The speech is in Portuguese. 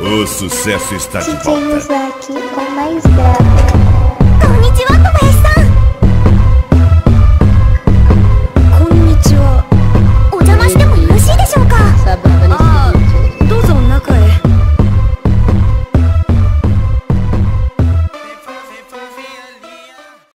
O sucesso está de DJ volta. Aqui com mais brabo.